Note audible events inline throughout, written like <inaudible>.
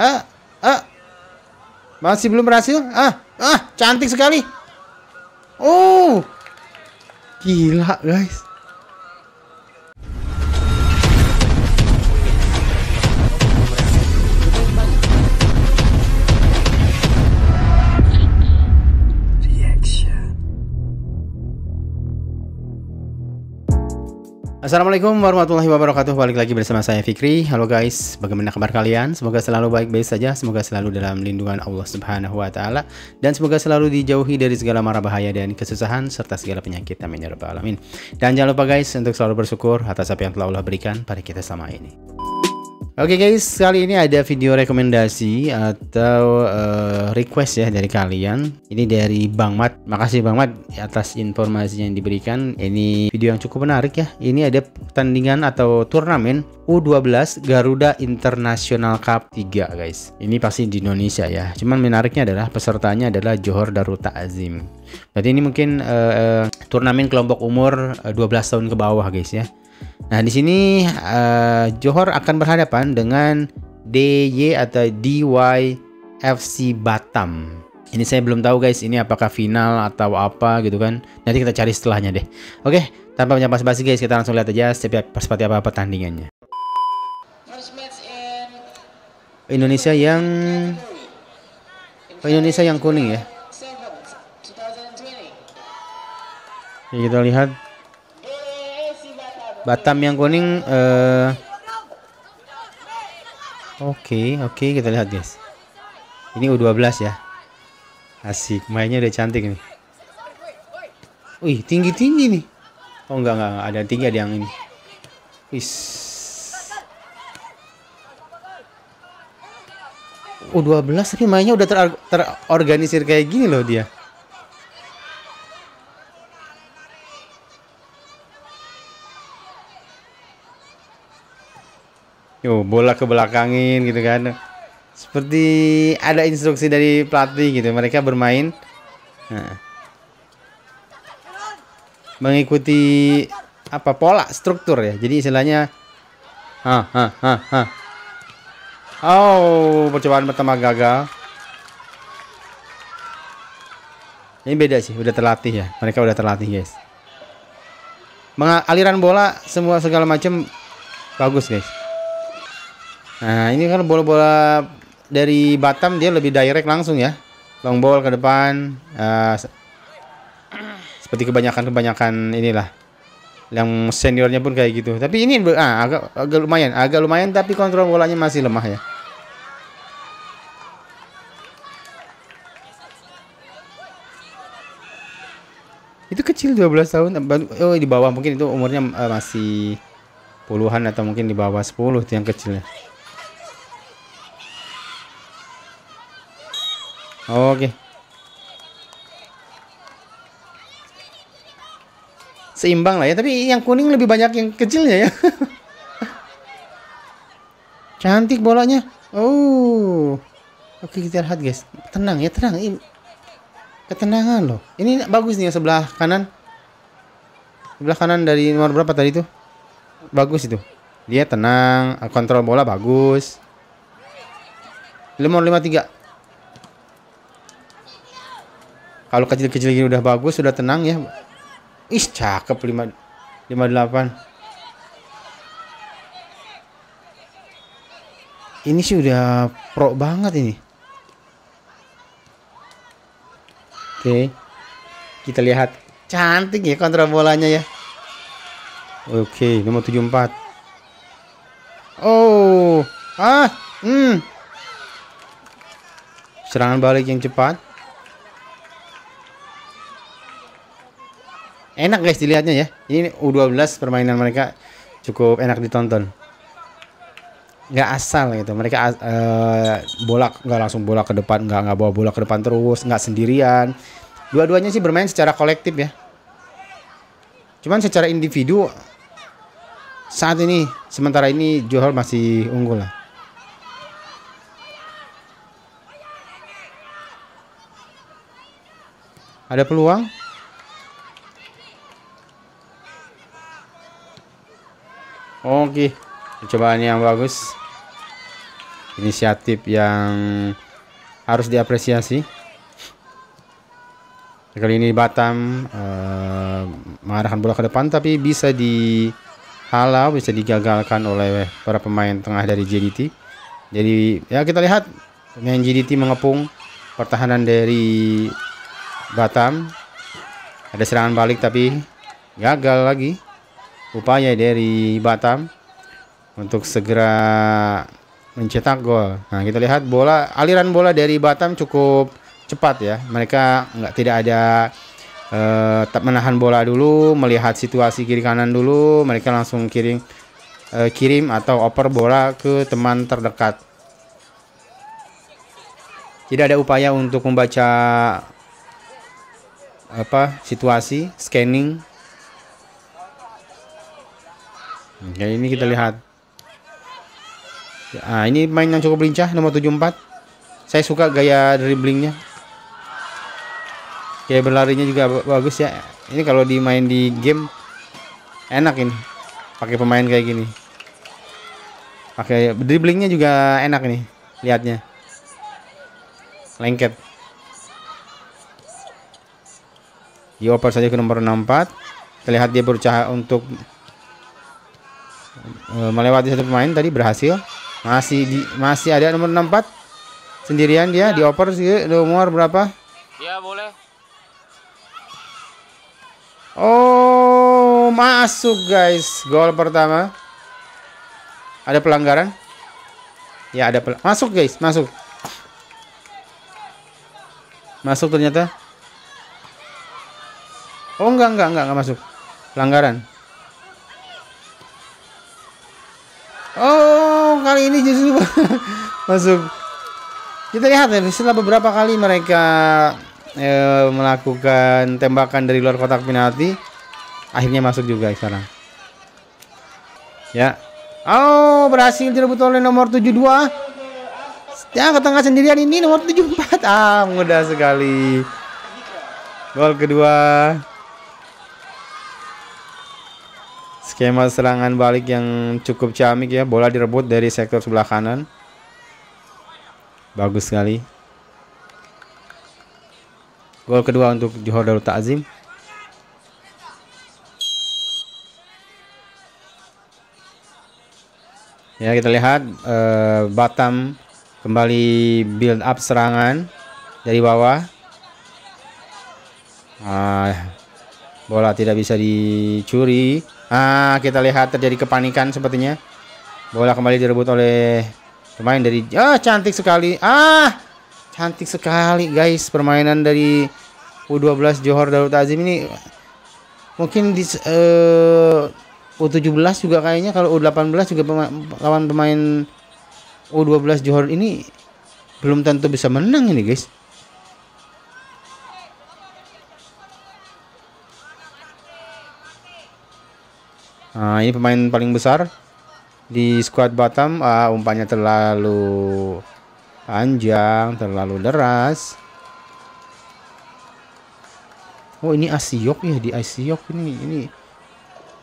Ah, ah. Masih belum berhasil? Ah, ah, cantik sekali. Oh. Gila, guys. Assalamualaikum warahmatullahi wabarakatuh. Balik lagi bersama saya Fikri. Halo guys, bagaimana kabar kalian? Semoga selalu baik-baik saja. Semoga selalu dalam lindungan Allah subhanahu wa ta'ala. Dan semoga selalu dijauhi dari segala mara bahaya dan kesusahan Serta segala penyakit. Amin ya alamin. Dan jangan lupa guys untuk selalu bersyukur Atas apa yang telah Allah berikan pada kita selama ini Oke okay guys, kali ini ada video rekomendasi atau uh, request ya dari kalian. Ini dari Bang Mat. Makasih Bang Mat atas informasi yang diberikan. Ini video yang cukup menarik ya. Ini ada pertandingan atau turnamen U12 Garuda International Cup 3 guys. Ini pasti di Indonesia ya. Cuman menariknya adalah pesertanya adalah Johor Darul Ta'zim. Berarti ini mungkin uh, uh, turnamen kelompok umur uh, 12 tahun ke bawah guys ya. Nah, di sini uh, Johor akan berhadapan dengan DY atau DYFC Batam. Ini saya belum tahu guys, ini apakah final atau apa gitu kan. Nanti kita cari setelahnya deh. Oke, tanpa banyak basa-basi guys, kita langsung lihat aja seperti apa pertandingannya. Indonesia yang oh, Indonesia yang kuning ya. Oke, kita lihat Batam yang kuning uh, Oke, okay, oke okay, kita lihat guys. Ini U12 ya. Asik, mainnya udah cantik nih. Wih, tinggi-tinggi nih. Oh enggak, enggak, ada tinggi ada yang ini. Wis. U12 tapi mainnya udah ter terorganisir kayak gini loh dia. Yo, bola ke belakangin gitu kan. Seperti ada instruksi dari pelatih gitu. Mereka bermain nah, mengikuti apa pola struktur ya. Jadi istilahnya ha ha ha ha. Oh, percobaan pertama gagal. Ini beda sih, udah terlatih ya. Mereka udah terlatih, guys. Aliran bola semua segala macam bagus, guys. Nah, ini kan bola-bola dari Batam dia lebih direct langsung ya. Long ball ke depan. Uh, seperti kebanyakan-kebanyakan inilah. Yang seniornya pun kayak gitu. Tapi ini ah, agak agak lumayan, agak lumayan tapi kontrol bolanya masih lemah ya. Itu kecil 12 tahun. Oh, di bawah mungkin itu umurnya uh, masih puluhan atau mungkin di bawah 10 itu yang kecilnya. Oke. Seimbang lah ya, tapi yang kuning lebih banyak yang kecilnya ya. <laughs> Cantik bolanya. Oh. Oke, kita lihat guys. Tenang ya, tenang. Ketenangan loh. Ini bagus nih sebelah kanan. Sebelah kanan dari nomor berapa tadi itu? Bagus itu. Dia tenang, kontrol bola bagus. Nomor 53. Kalau kecil-kecil gini udah bagus, sudah tenang ya. Ih, cakep 5 58. Ini sih udah pro banget ini. Oke. Kita lihat. Cantik ya kontrol bolanya ya. Oke, nomor 74. Oh. Ah, hmm. Serangan balik yang cepat. Enak guys dilihatnya ya. Ini U12 permainan mereka cukup enak ditonton. Nggak asal gitu. Mereka uh, bola nggak langsung bola ke depan nggak nggak bawa bola ke depan terus nggak sendirian. Dua-duanya sih bermain secara kolektif ya. Cuman secara individu saat ini sementara ini Johor masih unggul lah. Ada peluang Oke, percobaan yang bagus. inisiatif yang harus diapresiasi. Kali ini Batam uh, mengarahkan bola ke depan tapi bisa dihalau, bisa digagalkan oleh para pemain tengah dari JDT. Jadi ya kita lihat pemain JDT mengepung pertahanan dari Batam. Ada serangan balik tapi gagal lagi upaya dari Batam untuk segera mencetak gol. Nah, kita lihat bola aliran bola dari Batam cukup cepat ya. Mereka nggak tidak ada uh, menahan bola dulu, melihat situasi kiri kanan dulu, mereka langsung kirim uh, kirim atau oper bola ke teman terdekat. Tidak ada upaya untuk membaca apa situasi, scanning. Oke, ini kita lihat. Nah, ini main yang cukup lincah nomor 74. Saya suka gaya dribblingnya kayak berlarinya juga bagus ya. Ini kalau dimain di game enak ini. Pakai pemain kayak gini. Pakai dribblingnya juga enak nih lihatnya lengket. Dioper saja ke nomor 64 terlihat dia berusaha untuk melewati satu pemain tadi berhasil masih di, masih ada nomor 64 sendirian dia ya. dioper sih nomor berapa ya boleh Oh, masuk guys. Gol pertama. Ada pelanggaran? Ya, ada pel masuk guys, masuk. Masuk ternyata. Oh, enggak, enggak, enggak, enggak masuk. Pelanggaran. Oh, kali ini justru <laughs> masuk. Kita lihat ya, setelah beberapa kali mereka e, melakukan tembakan dari luar kotak penalti akhirnya masuk juga sekarang. Ya. Oh berhasil direbut oleh nomor 72 ya ke tengah sendirian ini nomor 74 ah mudah sekali. Gol kedua skema serangan balik yang cukup ciamik ya bola direbut dari sektor sebelah kanan bagus sekali Gol kedua untuk Johor Darul Takzim. Ya kita lihat uh, Batam kembali build up serangan dari bawah. Ah, bola tidak bisa dicuri. Ah, kita lihat terjadi kepanikan sepertinya. Bola kembali direbut oleh pemain dari ah cantik sekali. Ah, cantik sekali guys permainan dari U12 Johor Darul Azim ini mungkin di uh, U17 juga kayaknya kalau U18 juga pema lawan pemain U12 Johor ini belum tentu bisa menang ini guys Nah, ini pemain paling besar di skuad Batam. Ah, umpannya terlalu panjang, terlalu deras. Oh ini Asiok ya di Asiok ini ini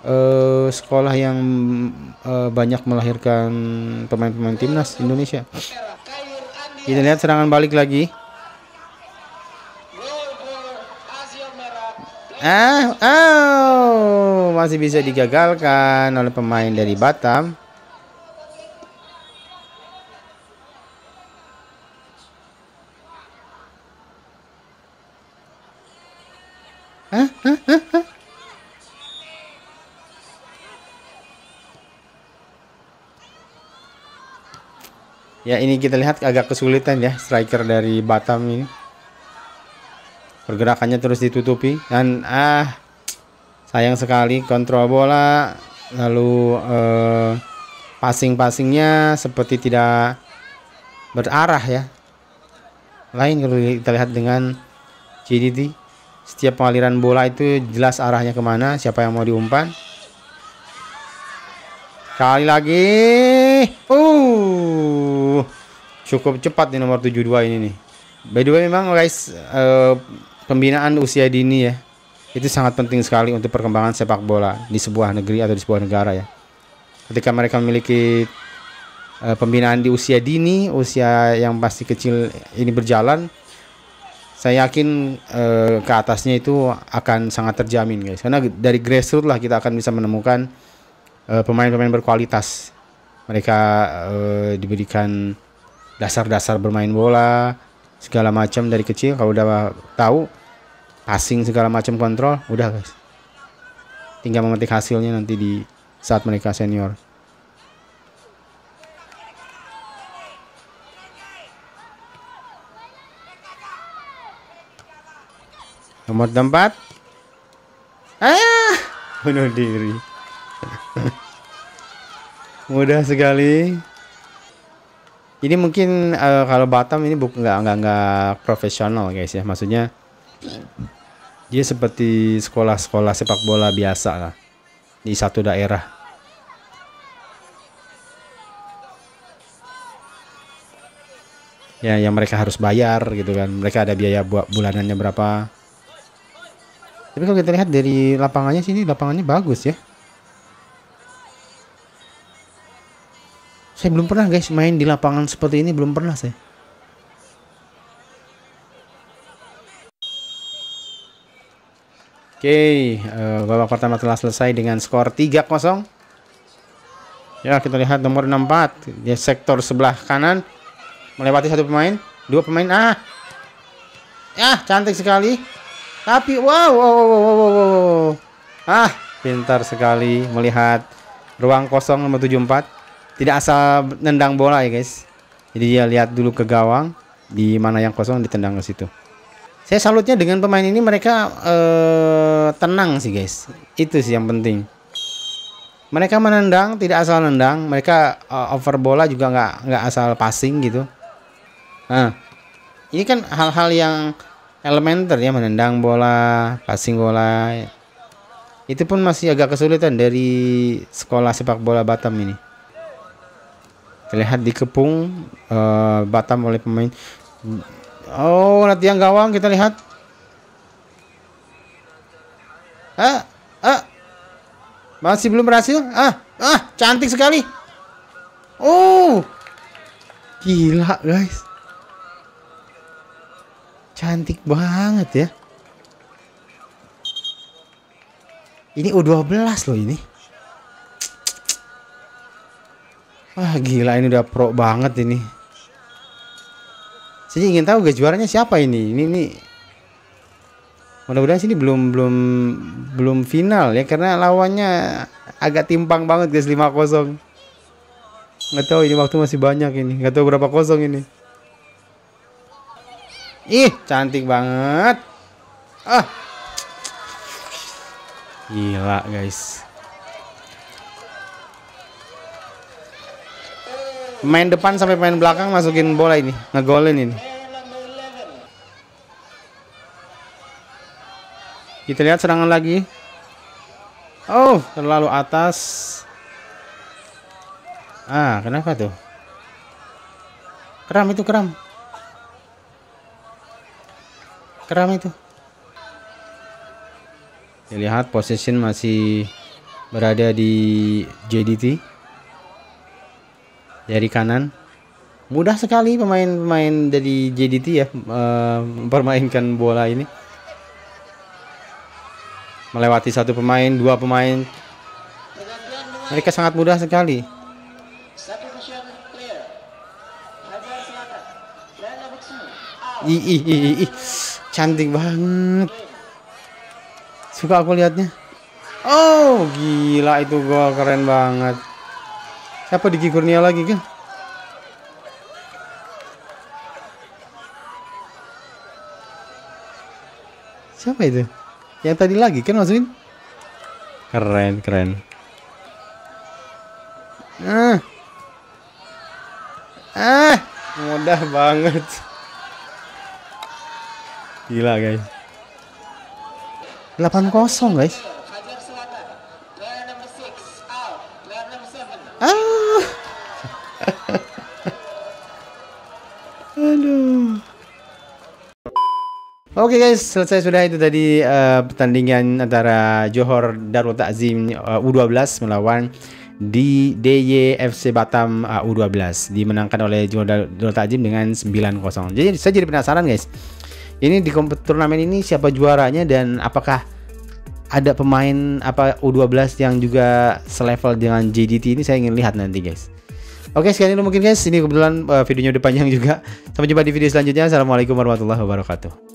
uh, sekolah yang uh, banyak melahirkan pemain-pemain timnas Indonesia. Kita lihat serangan balik lagi. Ah, oh, masih bisa digagalkan oleh pemain dari Batam. Ya ini kita lihat agak kesulitan ya striker dari Batam ini. Pergerakannya terus ditutupi. Dan ah sayang sekali kontrol bola. Lalu eh, passing-passingnya seperti tidak berarah ya. Lain kalau kita lihat dengan GDT setiap pengaliran bola itu jelas arahnya ke mana siapa yang mau diumpan. Kali lagi. Uh cukup cepat di nomor 72 ini nih. By the way memang guys uh, pembinaan usia dini ya itu sangat penting sekali untuk perkembangan sepak bola di sebuah negeri atau di sebuah negara ya ketika mereka memiliki uh, pembinaan di usia dini, usia yang pasti kecil ini berjalan, saya yakin uh, ke atasnya itu akan sangat terjamin guys. Karena dari grassroots lah kita akan bisa menemukan pemain pemain-pemain berkualitas. Mereka diberikan dasar-dasar bermain bola segala macam dari kecil. Kalau udah tahu passing segala macam kontrol, udah guys. Tinggal memetik hasilnya nanti di saat mereka senior. Nomor tempat. Ah, bunuh diri. <laughs> Mudah sekali. Ini mungkin uh, kalau Batam ini bukan nggak nggak nggak profesional guys ya. Maksudnya dia seperti sekolah-sekolah sepak bola biasa lah di satu daerah. Ya, yang mereka harus bayar gitu kan. Mereka ada biaya buat bulanannya berapa. Tapi kalau kita lihat dari lapangannya sini lapangannya bagus ya. Saya belum pernah guys main di lapangan seperti ini belum pernah saya. Oke, okay, uh, babak pertama telah selesai dengan skor 3-0. Ya, kita lihat nomor 64 di sektor sebelah kanan melewati satu pemain, dua pemain. Ah. Ya, cantik sekali. Tapi wow, wow, wow, wow, wow, wow. Ah, pintar sekali melihat ruang kosong nomor 74. Tidak asal nendang bola ya, guys. Jadi dia lihat dulu ke gawang di mana yang kosong ditendang ke situ. Saya salutnya dengan pemain ini mereka uh, tenang sih, guys. Itu sih yang penting. Mereka menendang tidak asal nendang, mereka uh, over bola juga nggak nggak asal passing gitu. Nah, ini kan hal-hal yang elementer ya menendang bola, passing bola. Itu pun masih agak kesulitan dari sekolah sepak bola Batam ini. Terlihat dikepung uh, Batam oleh pemain. Oh, latihan gawang kita lihat. Ah, ah. Masih belum berhasil. Ah, ah, cantik sekali. Oh. Gila, guys. Cantik banget ya. Ini U12 loh ini. Wah gila ini udah pro banget ini. Saya ingin tahu guys juaranya siapa ini. Ini ini mudah-mudahan sini belum belum belum final ya karena lawannya agak timpang banget guys 5-0. Nggak tahu ini waktu masih banyak ini. Nggak tahu berapa kosong ini. Ih, cantik banget. Ah. Gila, guys. Main depan sampai main belakang masukin bola ini, ngegolin ini. Kita lihat serangan lagi. Oh, terlalu atas. Ah, kenapa tuh? Keram itu keram. Keram itu. Lihat position masih berada di JDT. Dari kanan. Mudah sekali pemain-pemain dari JDT ya uh, mempermainkan bola ini. Melewati satu pemain, dua pemain. Mereka sangat mudah sekali. Ih, ih, ih, ih cantik banget suka aku liatnya oh gila itu gol keren banget siapa di Kurnia lagi kan siapa itu? Yang tadi lagi kan maksudin keren keren. Ah. Ah mudah banget. Gila guys. 8 kosong guys. Oke okay guys, selesai sudah itu tadi uh, pertandingan antara Johor Darul Takzim uh, U12 melawan di DYFC Batam uh, U12 dimenangkan oleh Jodal Tajim dengan 9-0. Jadi saya jadi penasaran guys. Ini di turnamen ini siapa juaranya dan apakah ada pemain apa U12 yang juga selevel dengan JDT ini saya ingin lihat nanti guys. Oke sekian dulu mungkin guys ini kebetulan uh, videonya udah panjang juga. Sampai jumpa di video selanjutnya. Assalamualaikum warahmatullahi wabarakatuh.